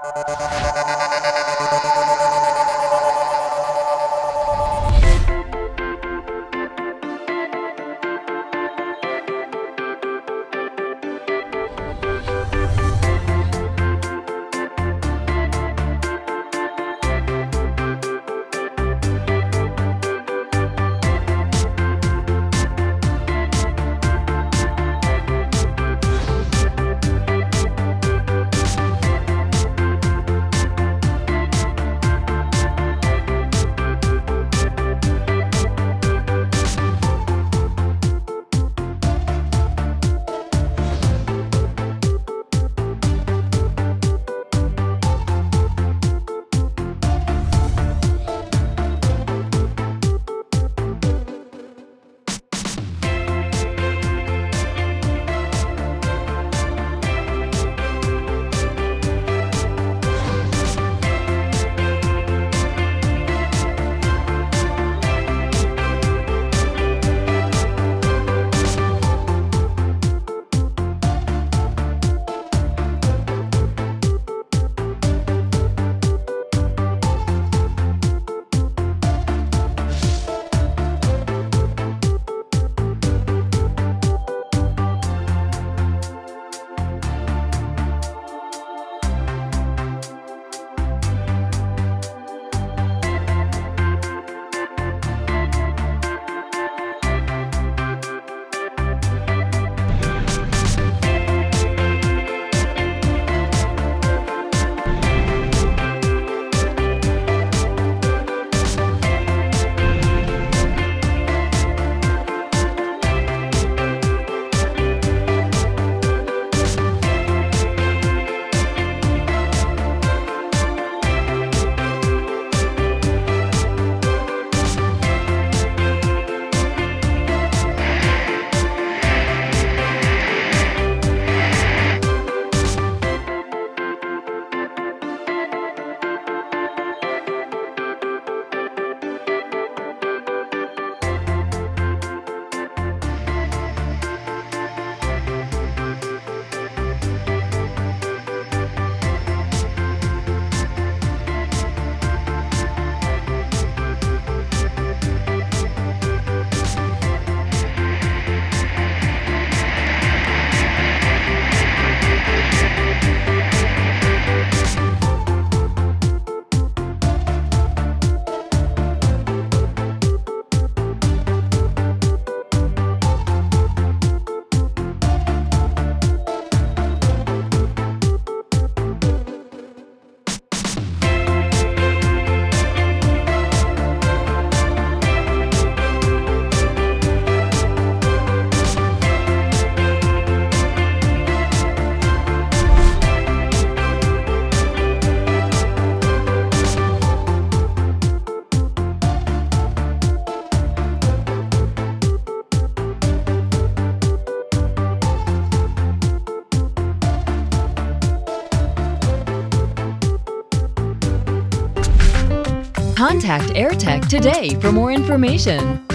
Música Contact AirTech today for more information.